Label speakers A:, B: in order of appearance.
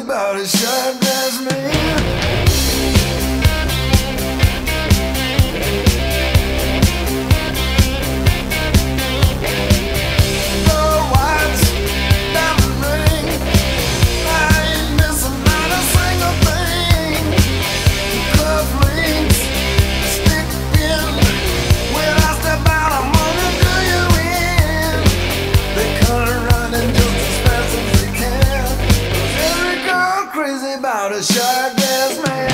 A: about a shotgun. crazy about a shark ass man.